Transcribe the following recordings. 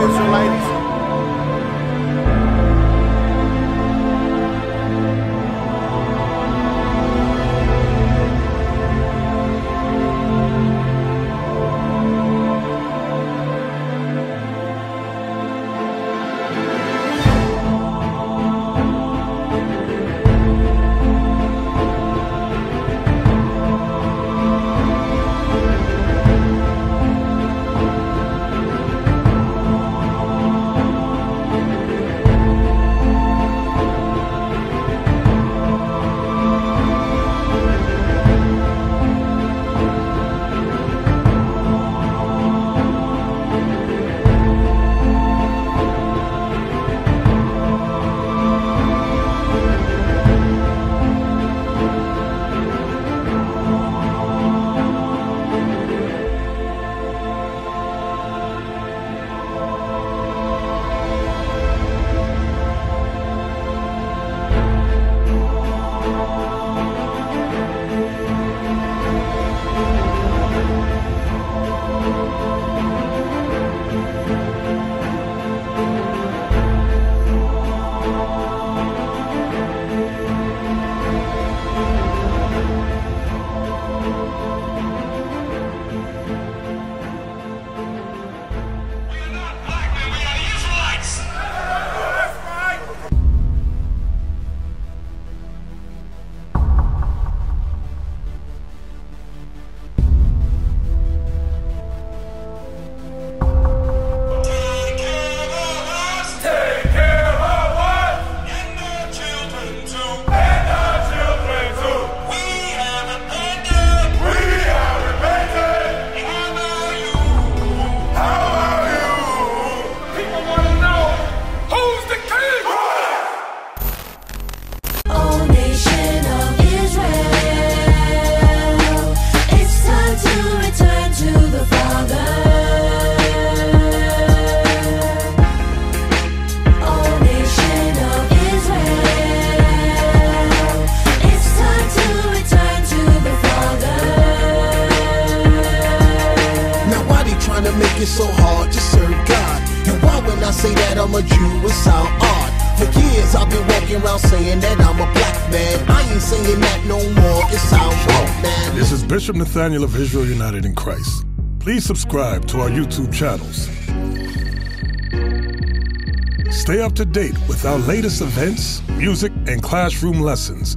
this, ladies. make it so hard to serve God? And why when I say that I'm a Jew, it sound odd? For years I've been walking around saying that I'm a black man. I ain't saying that no more, it sound wrong, man. This is Bishop Nathanyel of Israel United in Christ. Please subscribe to our YouTube channels. Stay up to date with our latest events, music, and classroom lessons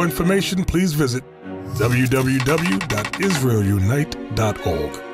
More information, please visit www.israelunite.org.